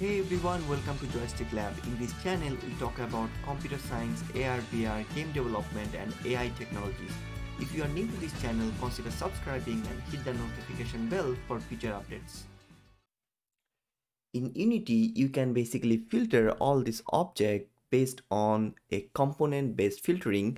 Hey everyone, welcome to Joystick Lab. In this channel, we talk about computer science, AR, VR, game development, and AI technologies. If you are new to this channel, consider subscribing and hit the notification bell for future updates. In Unity, you can basically filter all these objects based on a component based filtering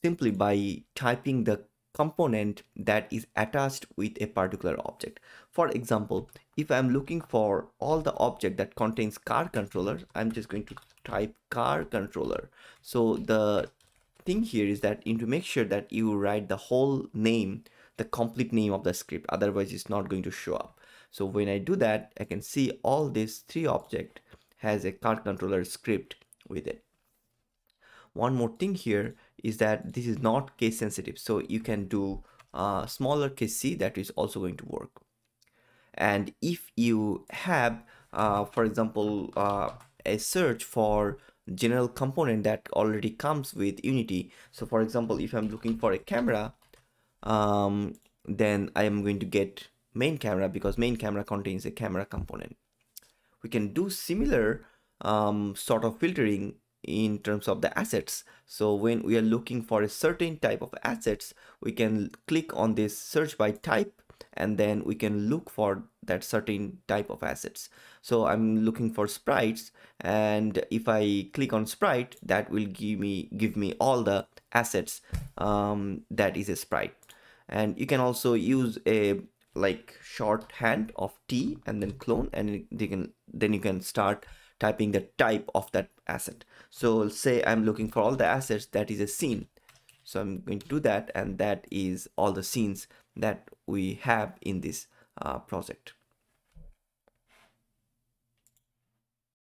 simply by typing the component that is attached with a particular object. For example, if I'm looking for all the object that contains car controller, I'm just going to type car controller. So the thing here is that you need to make sure that you write the whole name, the complete name of the script, otherwise it's not going to show up. So when I do that, I can see all these three object has a car controller script with it. One more thing here is that this is not case sensitive. So you can do uh, smaller case C that is also going to work. And if you have, uh, for example, uh, a search for general component that already comes with Unity. So for example, if I'm looking for a camera, um, then I am going to get main camera because main camera contains a camera component. We can do similar um, sort of filtering in terms of the assets. So when we are looking for a certain type of assets, we can click on this search by type and then we can look for that certain type of assets. So I'm looking for sprites and if I click on sprite, that will give me give me all the assets um, that is a sprite. And you can also use a like shorthand of T and then colon and you can then you can start typing the type of that asset. So say I'm looking for all the assets that is a scene. So I'm going to do that and that is all the scenes that we have in this uh, project.